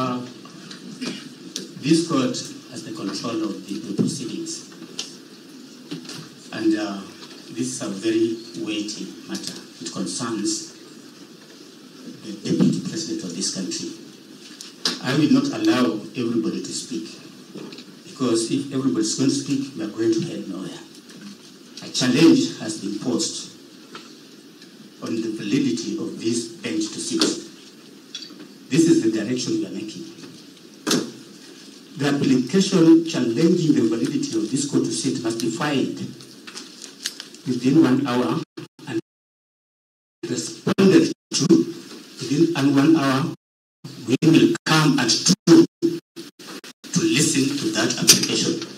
Uh, this court has the control of the, the proceedings. And uh, this is a very weighty matter. It concerns the deputy president of this country. I will not allow everybody to speak because if everybody is going to speak, we are going to head nowhere. A challenge has been posed on the validity of this bench. This is the direction we are making. The application challenging the validity of this court to sit must be filed within one hour and responded to within one hour. We will come at two to listen to that application.